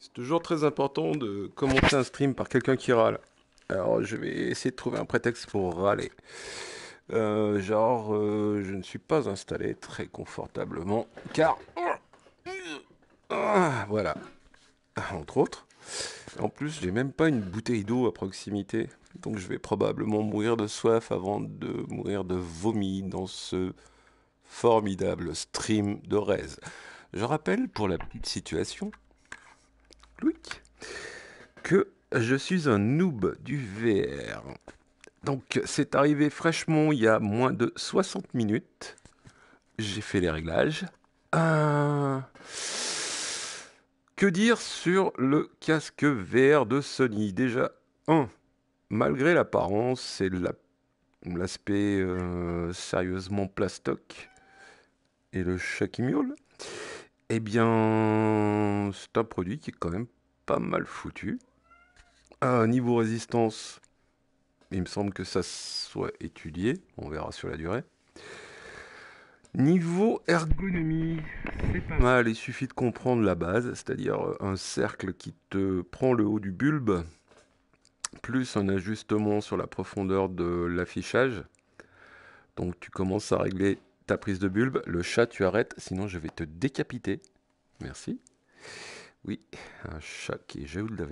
C'est toujours très important de commencer un stream par quelqu'un qui râle. Alors je vais essayer de trouver un prétexte pour râler. Euh, genre, euh, je ne suis pas installé très confortablement, car... Ah, voilà. Entre autres. En plus, j'ai même pas une bouteille d'eau à proximité. Donc je vais probablement mourir de soif avant de mourir de vomi dans ce formidable stream de Rez. Je rappelle pour la petite situation, Louis, que je suis un noob du VR. Donc c'est arrivé fraîchement il y a moins de 60 minutes. J'ai fait les réglages. Euh, que dire sur le casque VR de Sony? Déjà, 1. Malgré l'apparence et l'aspect euh, sérieusement plastoc et le chat qui miaule, eh bien, c'est un produit qui est quand même pas mal foutu. Niveau résistance, il me semble que ça soit étudié. On verra sur la durée. Niveau ergonomie, c'est pas mal. Il suffit de comprendre la base, c'est-à-dire un cercle qui te prend le haut du bulbe, plus un ajustement sur la profondeur de l'affichage. Donc tu commences à régler ta prise de bulbe. Le chat, tu arrêtes, sinon je vais te décapiter. Merci. Oui, un chat qui est jaloux de la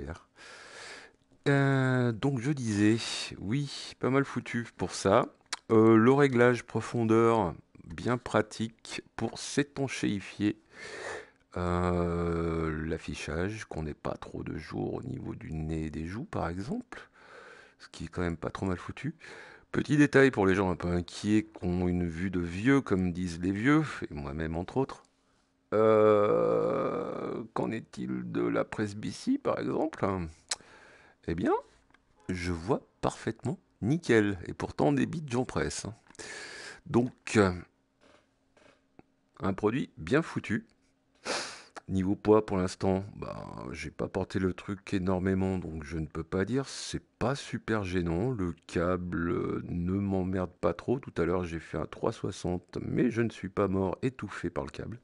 euh, donc je disais, oui, pas mal foutu pour ça. Euh, le réglage profondeur, bien pratique pour s'étanchéifier euh, l'affichage, qu'on n'ait pas trop de jours au niveau du nez et des joues par exemple, ce qui est quand même pas trop mal foutu. Petit détail pour les gens un peu inquiets qui ont une vue de vieux, comme disent les vieux, et moi-même entre autres. Qu'en est-il de la presbytie par exemple? Eh bien, je vois parfaitement nickel. Et pourtant, des bits, j'en presse. Donc, euh, un produit bien foutu. Niveau poids, pour l'instant, bah, j'ai pas porté le truc énormément, donc je ne peux pas dire. C'est pas super gênant. Le câble ne m'emmerde pas trop. Tout à l'heure, j'ai fait un 360, mais je ne suis pas mort étouffé par le câble.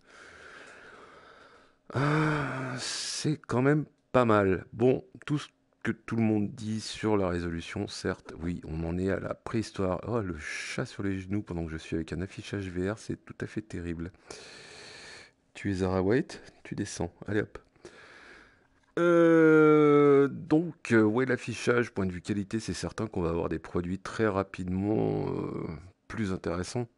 Ah, c'est quand même pas mal. Bon, tout ce que tout le monde dit sur la résolution, certes, oui, on en est à la préhistoire. Oh, le chat sur les genoux pendant que je suis avec un affichage VR, c'est tout à fait terrible. Tu es Zara White, tu descends. Allez hop. Euh, donc, euh, ouais, l'affichage, point de vue qualité, c'est certain qu'on va avoir des produits très rapidement euh, plus intéressants.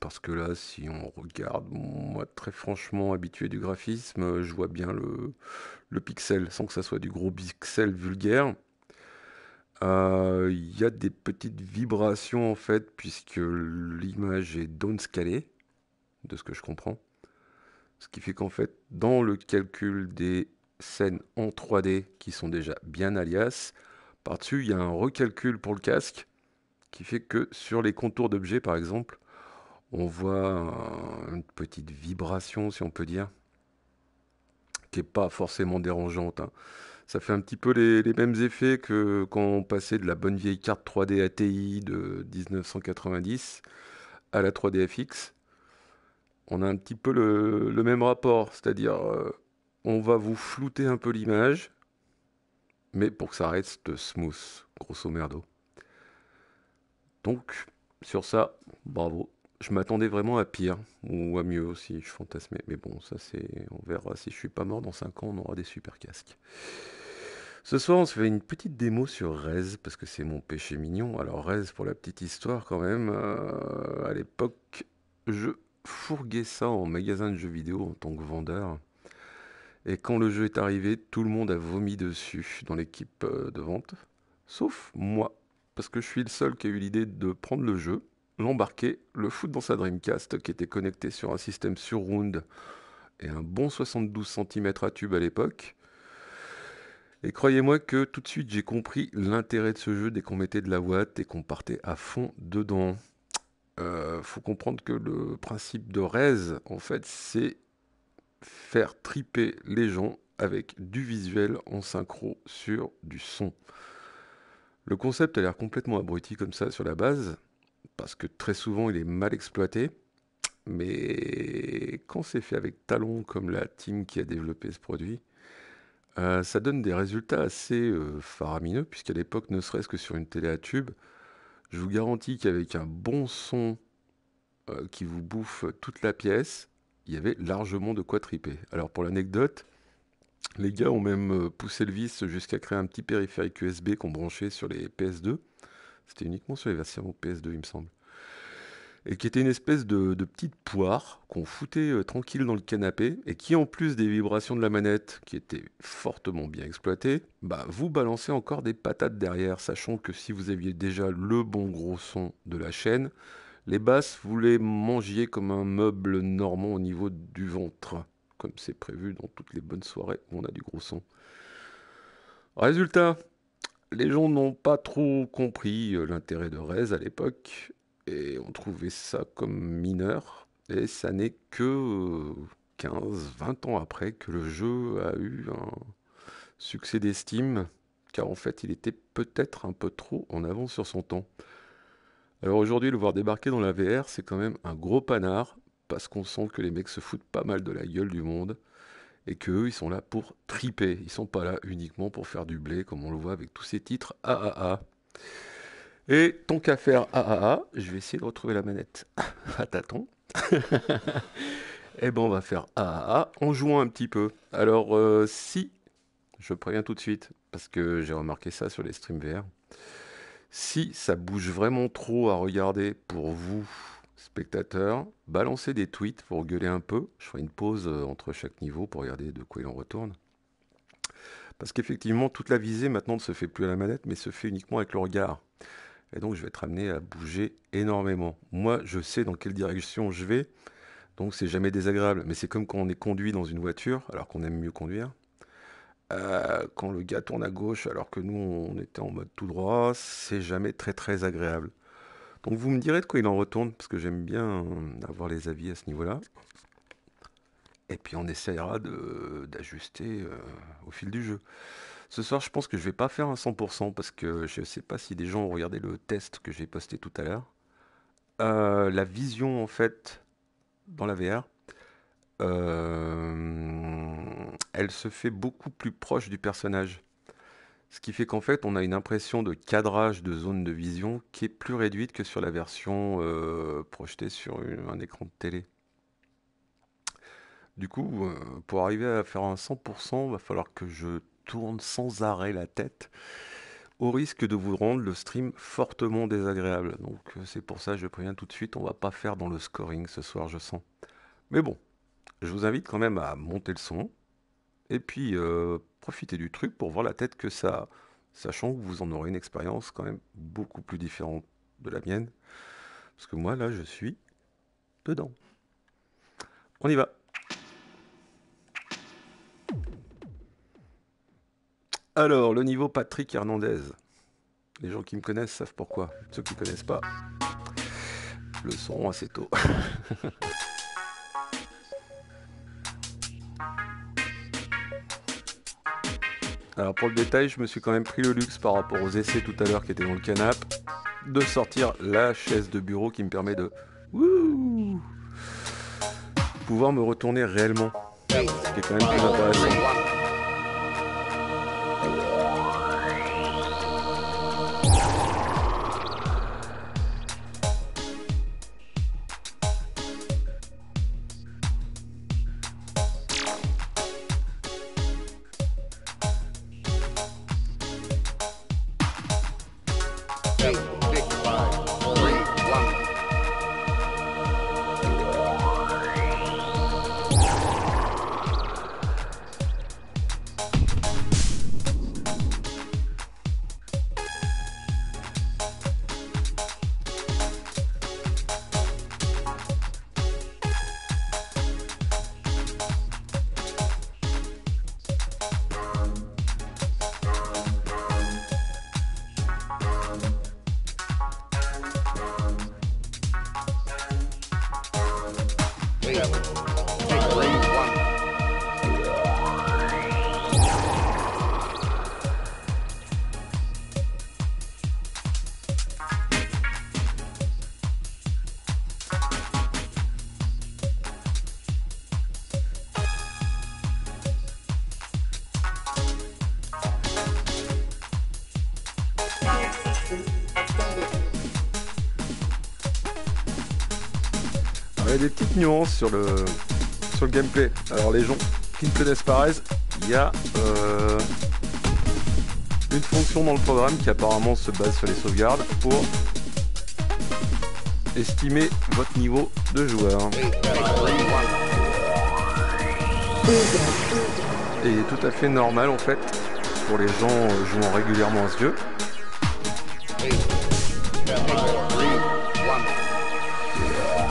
Parce que là, si on regarde, moi très franchement habitué du graphisme, je vois bien le, pixel, sans que ça soit du gros pixel vulgaire. Il y a des petites vibrations en fait, puisque l'image est downscalée, de ce que je comprends. Ce qui fait qu'en fait, dans le calcul des scènes en 3D qui sont déjà bien alias, par-dessus, il y a un recalcul pour le casque qui fait que sur les contours d'objets, par exemple, on voit une petite vibration, si on peut dire, qui n'est pas forcément dérangeante. Hein. Ça fait un petit peu les, mêmes effets que quand on passait de la bonne vieille carte 3D ATI de 1990 à la 3DFX. On a un petit peu le, même rapport, c'est-à-dire euh, on va vous flouter un peu l'image, mais pour que ça reste smooth, grosso merdo. Donc, sur ça, bravo je m'attendais vraiment à pire, ou à mieux aussi, je fantasmais. Mais bon, ça c'est. On verra si je suis pas mort dans 5 ans, on aura des super casques. Ce soir, on se fait une petite démo sur Rez, parce que c'est mon péché mignon. Alors, Rez, pour la petite histoire, quand même, euh, à l'époque, je fourguais ça en magasin de jeux vidéo en tant que vendeur. Et quand le jeu est arrivé, tout le monde a vomi dessus dans l'équipe euh, de vente, sauf moi, parce que je suis le seul qui a eu l'idée de prendre le jeu, l'embarquer, le foutre dans sa Dreamcast qui était connecté sur un système surround et un bon 72 cm à tube à l'époque. Et croyez-moi que tout de suite j'ai compris l'intérêt de ce jeu dès qu'on mettait de la watt et qu'on partait à fond dedans. Euh, faut comprendre que le principe de Rez, en fait, c'est faire triper les gens avec du visuel en synchro sur du son. Le concept a l'air complètement abruti comme ça sur la base, parce que très souvent il est mal exploité. Mais quand c'est fait avec talent, comme la team qui a développé ce produit, euh, ça donne des résultats assez euh, faramineux, puisqu'à l'époque, ne serait-ce que sur une télé à tube, je vous garantis qu'avec un bon son euh, qui vous bouffe toute la pièce, il y avait largement de quoi triper. Alors pour l'anecdote, les gars ont même poussé le vice jusqu'à créer un petit périphérique USB qu'on branchait sur les PS2. C'était uniquement sur les versions PS2, il me semble et qui était une espèce de, petite poire qu'on foutait euh, tranquille dans le canapé et qui, en plus des vibrations de la manette qui étaient fortement bien exploitées, bah, vous balancez encore des patates derrière, sachant que si vous aviez déjà le bon gros son de la chaîne, les basses, vous les mangiez comme un meuble normand au niveau du ventre, comme c'est prévu dans toutes les bonnes soirées où on a du gros son. Résultat, les gens n'ont pas trop compris euh, l'intérêt de Rez à l'époque et on trouvait ça comme mineur. Et ça n'est que 15, euh, 20 ans après que le jeu a eu un succès d'estime, car en fait il était peut-être un peu trop en avance sur son temps. Alors aujourd'hui, le voir débarquer dans la VR, c'est quand même un gros panard, parce qu'on sent que les mecs se foutent pas mal de la gueule du monde, et qu'eux, ils sont là pour triper, ils sont pas là uniquement pour faire du blé, comme on le voit avec tous ces titres AAA. Et tant qu'à faire AAA, je vais essayer de retrouver la manette à tâtons. Et eh ben on va faire AAA en jouant un petit peu. Alors euh, si, je préviens tout de suite, parce que j'ai remarqué ça sur les streams VR, si ça bouge vraiment trop à regarder pour vous, spectateurs, balancez des tweets pour gueuler un peu. Je ferai une pause euh, entre chaque niveau pour regarder de quoi il en retourne. Parce qu'effectivement, toute la visée maintenant ne se fait plus à la manette, mais se fait uniquement avec le regard. Et donc, je vais être amené à bouger énormément. Moi, je sais dans quelle direction je vais. Donc, c'est jamais désagréable. Mais c'est comme quand on est conduit dans une voiture, alors qu'on aime mieux conduire. Euh, quand le gars tourne à gauche, alors que nous, on était en mode tout droit, c'est jamais très très agréable. Donc, vous me direz de quoi il en retourne, parce que j'aime bien avoir les avis à ce niveau-là. Et puis, on essayera d'ajuster euh, au fil du jeu. Ce soir, je pense que je vais pas faire un 100% parce que je ne sais pas si des gens ont regardé le test que j'ai posté tout à l'heure. Euh, la vision, en fait, dans la VR, euh, elle se fait beaucoup plus proche du personnage. Ce qui fait qu'en fait, on a une impression de cadrage de zone de vision qui est plus réduite que sur la version euh, projetée sur un écran de télé. Du coup, pour arriver à faire un 100%, il va falloir que je tourne sans arrêt la tête, au risque de vous rendre le stream fortement désagréable. Donc euh, c'est pour ça, je préviens tout de suite, on va pas faire dans le scoring ce soir, je sens. Mais bon, je vous invite quand même à monter le son, et puis euh, profiter du truc pour voir la tête que ça sachant que vous en aurez une expérience quand même beaucoup plus différente de la mienne. Parce que moi, là, je suis dedans. On y va. Alors, le niveau Patrick Hernandez. Les gens qui me connaissent savent pourquoi. Ceux qui ne connaissent pas le sauront assez tôt. Alors pour le détail, je me suis quand même pris le luxe par rapport aux essais tout à l'heure qui étaient dans le canapé de sortir la chaise de bureau qui me permet de pouvoir me retourner réellement. Ce qui est quand même plus intéressant. Il y a des petites nuances sur le, sur le gameplay. Alors les gens qui ne connaissent pas il y a euh, une fonction dans le programme qui apparemment se base sur les sauvegardes pour estimer votre niveau de joueur. Et tout à fait normal en fait pour les gens euh, jouant régulièrement à ce jeu.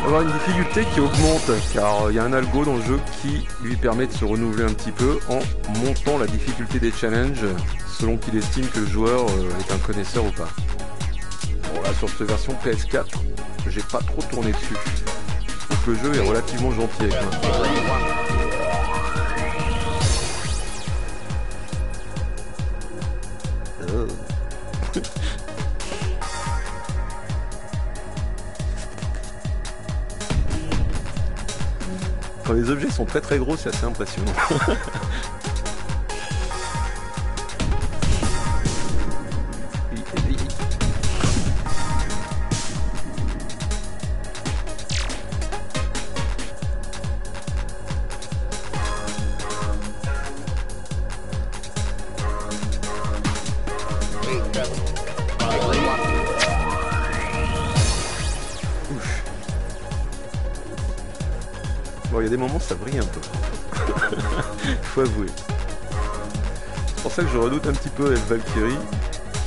Avoir une difficulté qui augmente car il euh, y a un algo dans le jeu qui lui permet de se renouveler un petit peu en montant la difficulté des challenges selon qu'il estime que le joueur euh, est un connaisseur ou pas. Bon là sur cette version PS4, j'ai pas trop tourné dessus. Donc le jeu est relativement gentil avec moi. Les objets sont très très gros, c'est assez impressionnant. Ça brille un peu. Faut avouer. C'est pour ça que je redoute un petit peu Elf Valkyrie,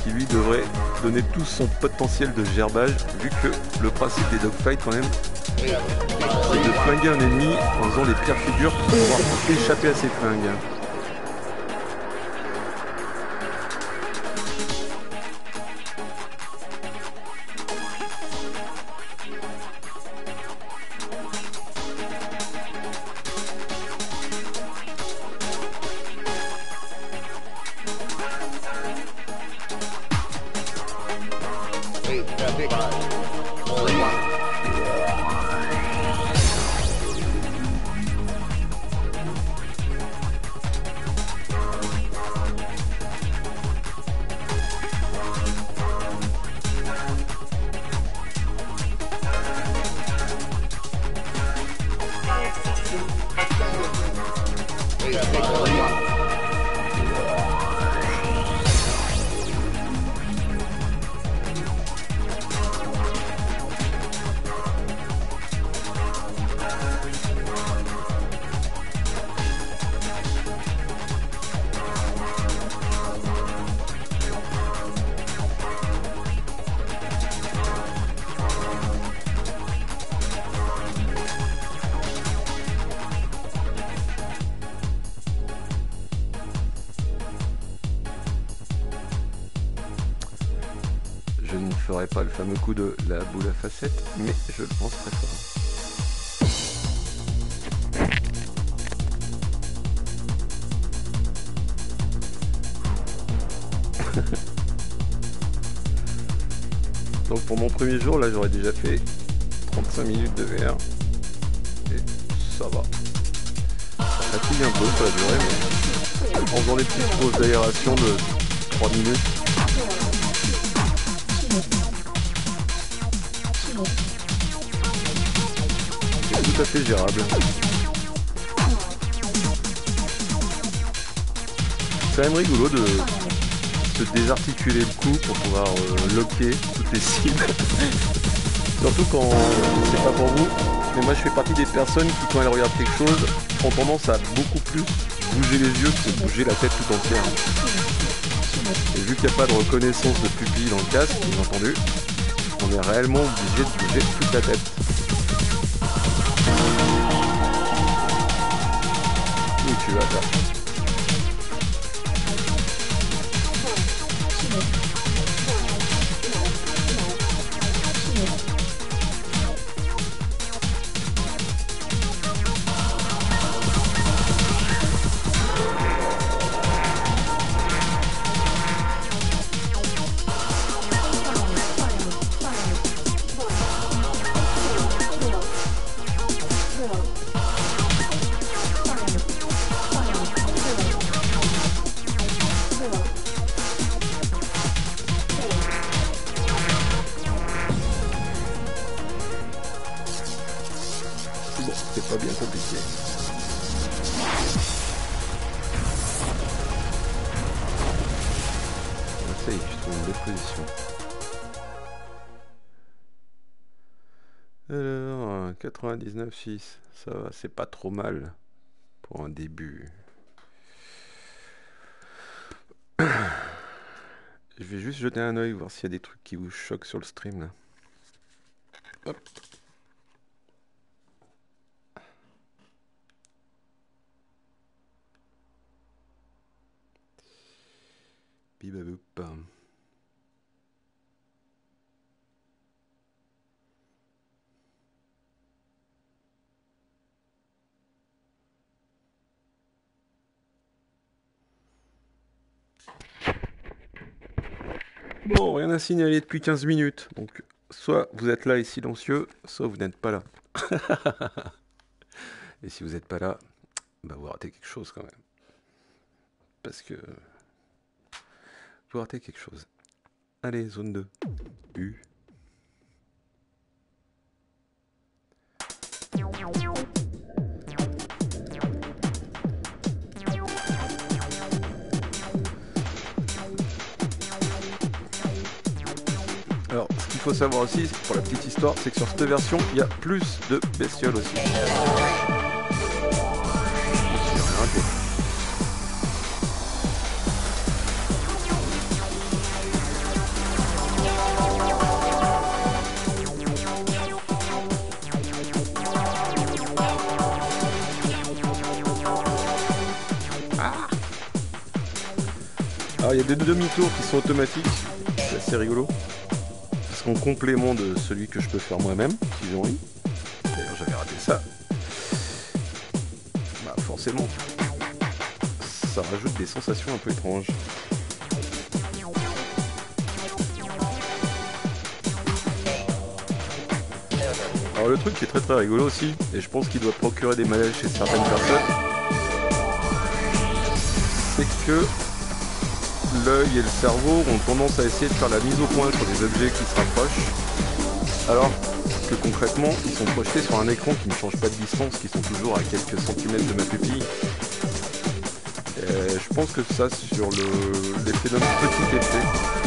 qui lui devrait donner tout son potentiel de gerbage, vu que le principe des dogfights quand même, c'est de flinguer un ennemi en faisant les pires figures pour pouvoir échapper à ses flingues. Fameux coup de la boule à facettes, mais je le pense très fort. Donc pour mon premier jour, là j'aurais déjà fait 35 minutes de VR. Et ça va. Ça fatigue un peu sur la durée, mais en faisant des petites pauses d'aération de 3 minutes, fait gérable. C'est quand même rigolo de se désarticuler le cou pour pouvoir euh, loquer toutes les cibles. Surtout quand c'est pas pour vous. Mais moi je fais partie des personnes qui quand elles regardent quelque chose ont tendance à beaucoup plus bouger les yeux que bouger la tête tout entière. Et vu qu'il n'y a pas de reconnaissance de pupille dans le casque, bien entendu, on est réellement obligé de bouger toute la tête. Où 99,6, ça va, c'est pas trop mal pour un début. Je vais juste jeter un oeil, voir s'il y a des trucs qui vous choquent sur le stream là. Bibaboup. Bon, rien à signaler depuis 15 minutes. Donc, soit vous êtes là et silencieux, soit vous n'êtes pas là. et si vous n'êtes pas là, bah vous ratez quelque chose quand même. Parce que vous ratez quelque chose. Allez, zone 2. U. qu'il faut savoir aussi, pour la petite histoire, c'est que sur cette version, il y a plus de bestioles aussi. Ah. Alors il y a des demi-tours qui sont automatiques, c'est assez rigolo en complément de celui que je peux faire moi-même, si j'ai envie. D'ailleurs, j'avais raté ça. Bah, forcément, ça rajoute des sensations un peu étranges. Alors le truc qui est très très rigolo aussi, et je pense qu'il doit procurer des malaises chez certaines personnes, c'est que l'œil et le cerveau ont tendance à essayer de faire la mise au point sur des objets qui se rapprochent, alors que concrètement, ils sont projetés sur un écran qui ne change pas de distance, qui sont toujours à quelques centimètres de ma pupille. Et je pense que ça, sur l'effet d'un petit effet,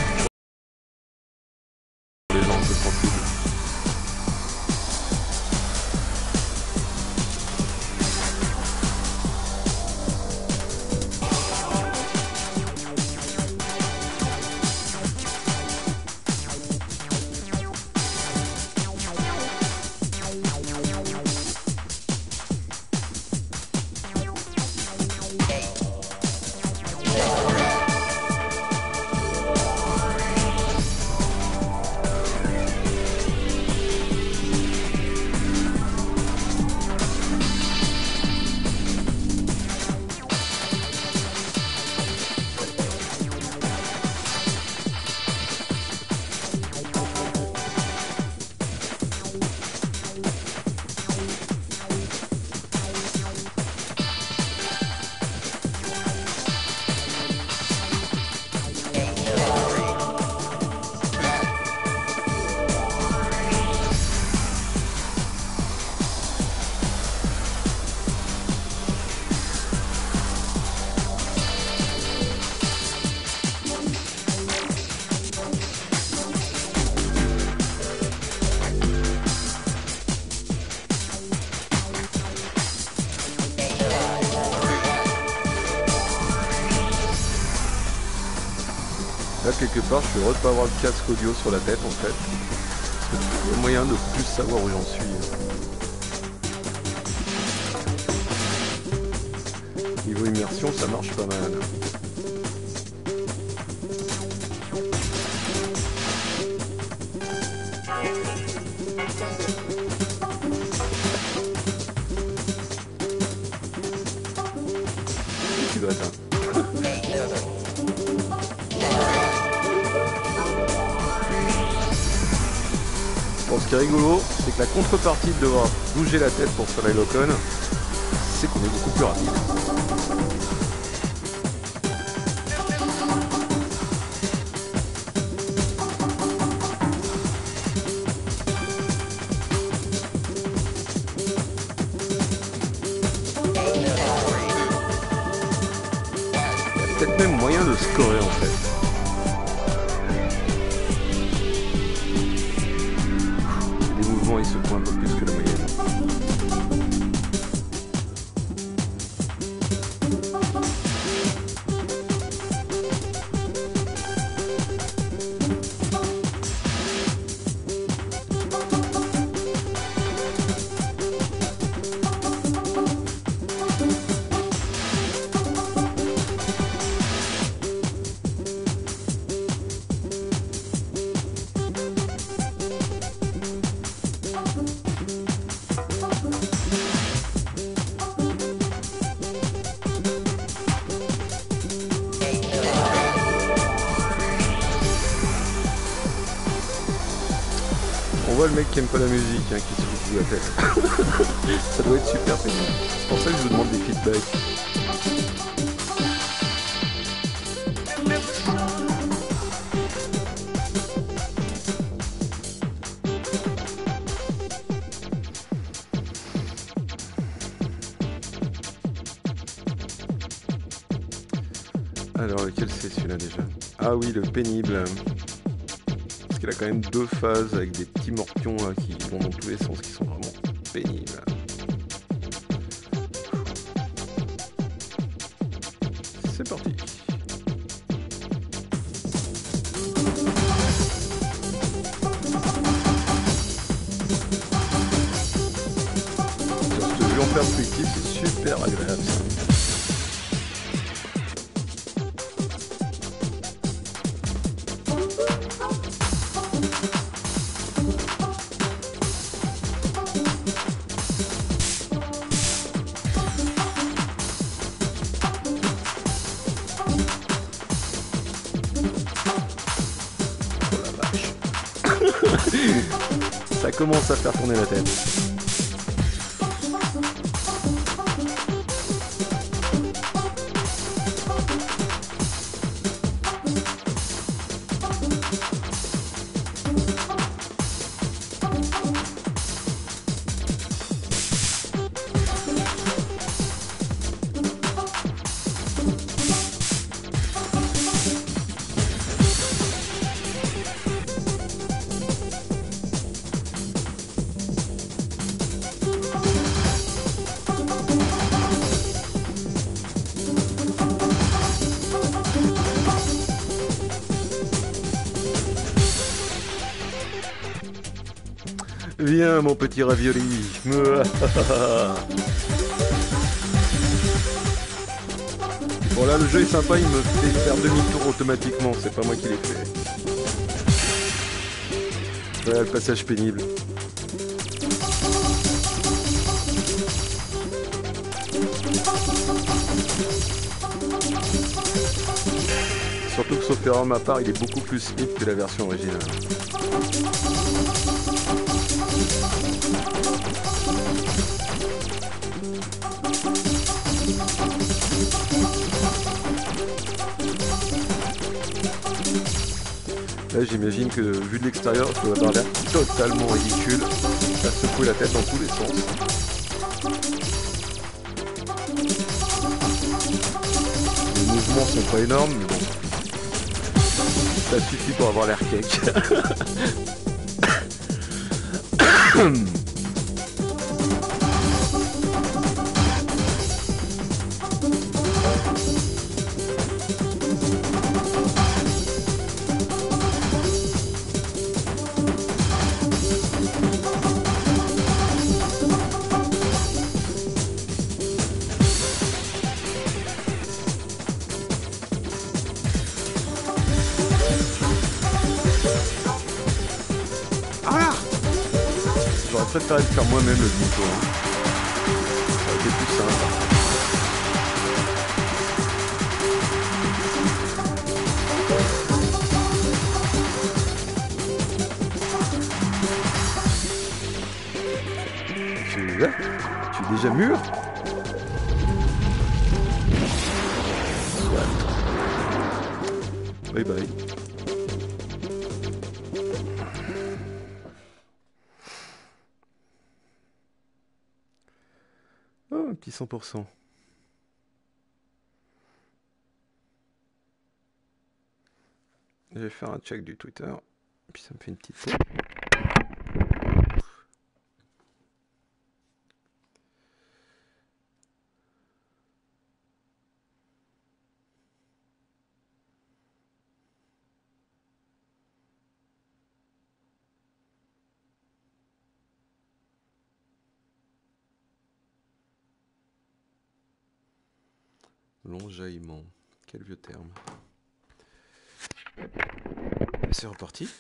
quelque part, je suis heureux de pas avoir le casque audio sur la tête en fait. Il y a moyen de plus savoir où j'en suis. Niveau immersion, ça marche pas mal. Rigolo, c'est que la contrepartie de devoir bouger la tête pour faire les c'est qu'on est beaucoup plus rapide. Les mouvements ils qui aime pas la musique, hein, qui se fout de la tête. ça doit être super pénible. C'est pour ça que je vous demande des feedbacks. Alors lequel c'est celui-là déjà? Ah oui, le pénible. Qu'il a quand même deux phases avec des petits morpions qui vont dans tous les sens, qui sont vraiment pénibles. C'est parti. Perspective, c'est super agréable commence à faire tourner la tête. Viens mon petit ravioli. Bon là le jeu est sympa, il me fait faire demi-tour automatiquement, c'est pas moi qui l'ai fait. Voilà le passage pénible. Surtout que sauf erreur de ma part, il est beaucoup plus speed que la version originale. Là, j'imagine que vu de l'extérieur, ça doit avoir l'air totalement ridicule. Ça secoue la tête dans tous les sens. Les mouvements sont pas énormes, mais bon. Ça suffit pour avoir l'air cake. moi-même le hein. Plus simple. Tu, es déjà mûr. Bye bye. petit 100%. Je vais faire un check du Twitter, puis ça me fait une petite. Long jaillement. Quel vieux terme. C'est reparti.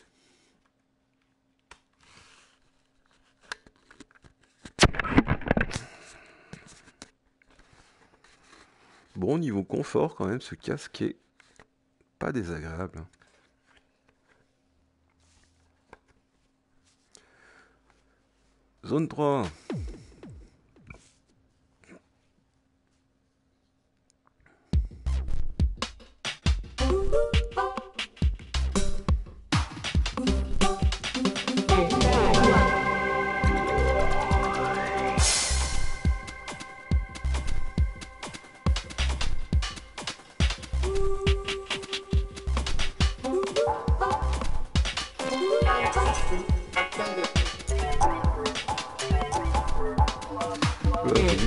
Bon, niveau confort, quand même, ce casque est pas désagréable. hein. Zone 3.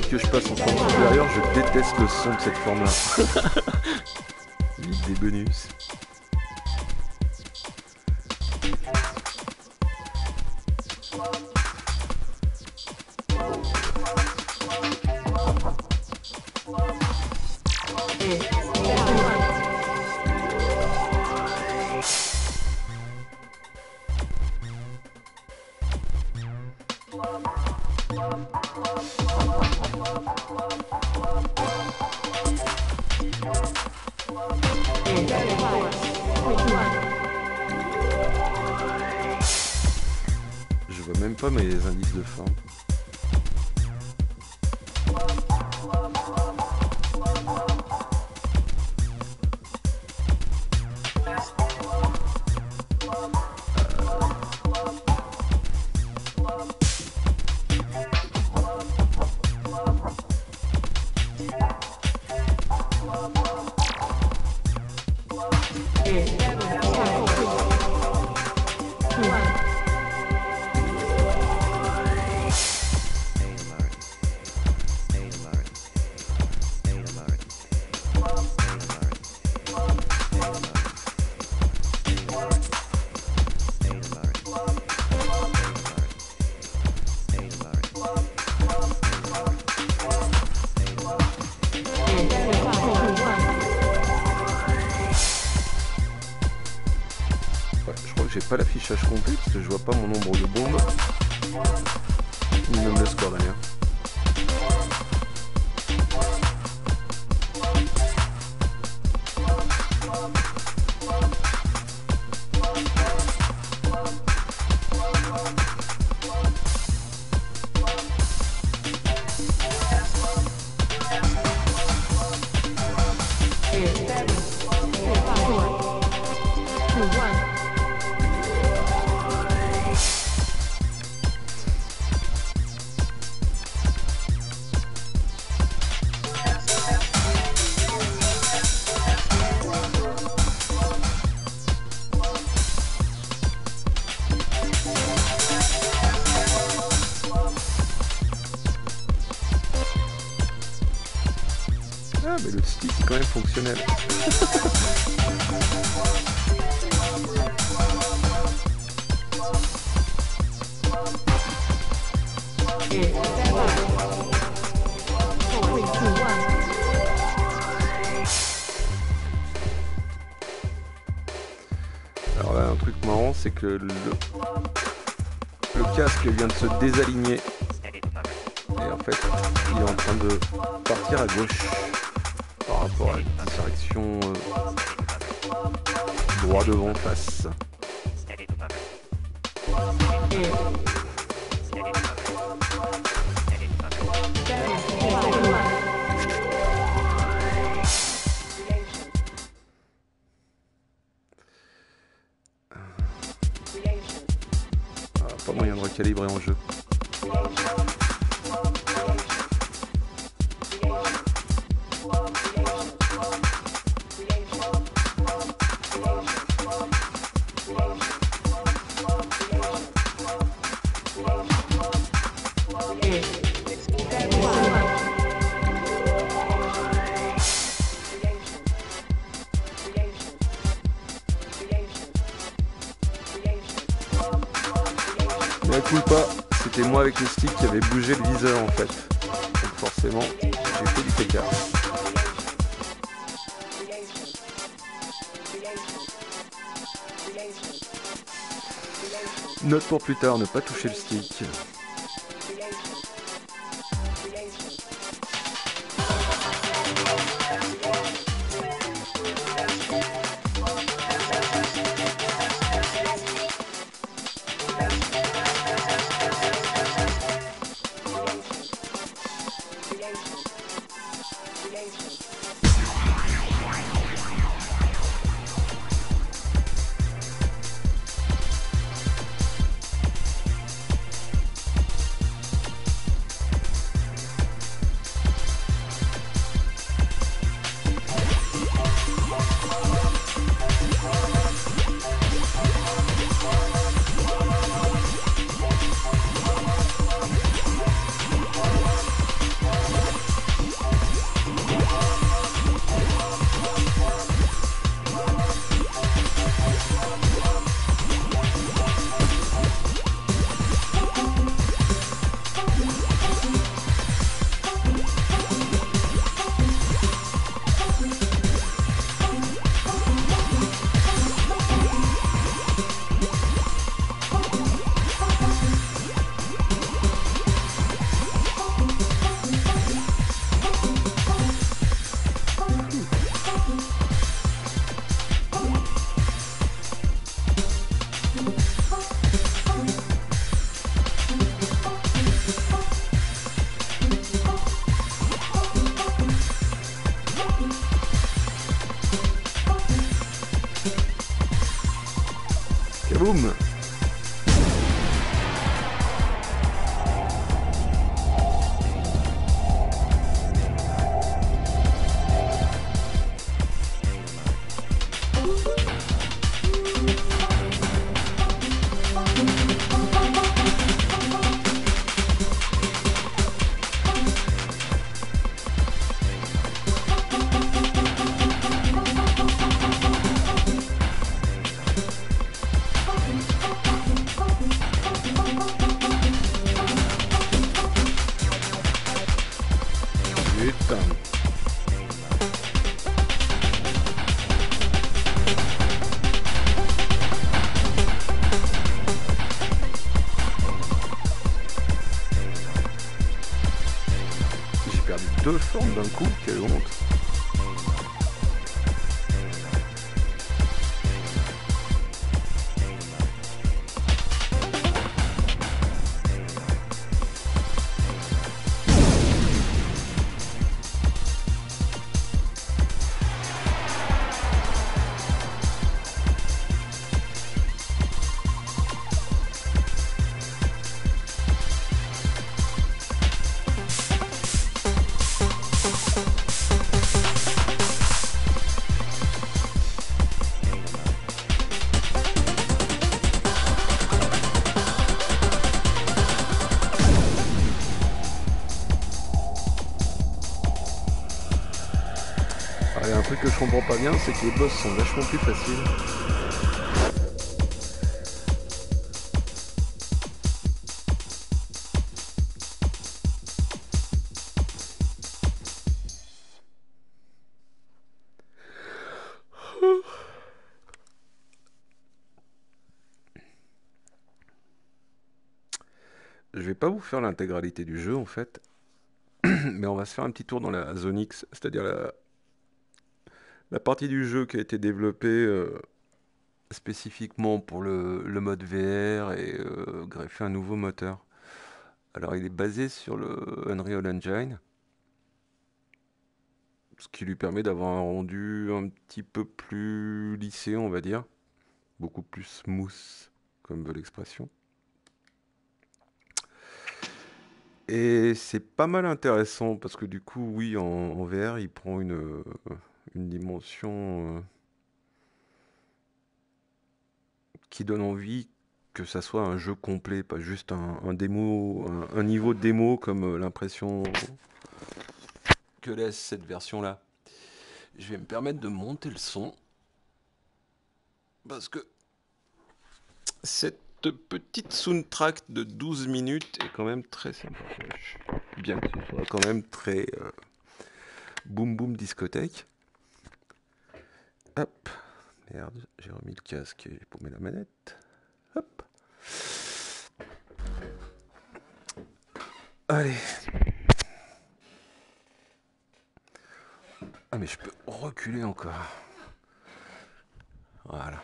Que je passe en forme supérieure, je déteste le son de cette forme-là. bonus. Même pas mes indices de forme. Pas l'affichage complet parce que je vois pas mon nombre de bombes. Ni même le score d'ailleurs. C'est que le, casque vient de se désaligner. Et en fait il est en train de partir à gauche par rapport à la direction euh, droit devant face. Pas moyen de jeu. moi avec le stick qui avait bougé le viseur en fait. Donc forcément, j'ai fait du caca. Note pour plus tard, ne pas toucher le stick. Je comprends pas bien, c'est que les boss sont vachement plus faciles. Je vais pas vous faire l'intégralité du jeu en fait, mais on va se faire un petit tour dans la zone X, c'est-à-dire la, la partie du jeu qui a été développée euh, spécifiquement pour le, mode VR et euh, greffer un nouveau moteur. Alors il est basé sur le Unreal Engine, ce qui lui permet d'avoir un rendu un petit peu plus lissé, on va dire, beaucoup plus smooth, comme veut l'expression. Et c'est pas mal intéressant parce que du coup, oui, en VR, il prend une, une dimension euh, qui donne envie que ça soit un jeu complet, pas juste un, démo, un, niveau démo comme euh, l'impression que laisse cette version-là. Je vais me permettre de monter le son parce que cette petite soundtrack de 12 minutes est quand même très sympa. Bien que ce soit quand même très euh, boom boom discothèque. Hop. Merde, j'ai remis le casque pour mettre la manette. Hop. Allez. Ah mais je peux reculer encore. Voilà.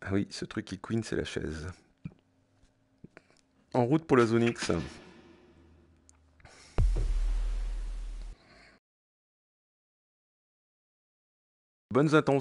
Ah oui, ce truc qui queen, c'est la chaise. En route pour la zone Bonnes intentions.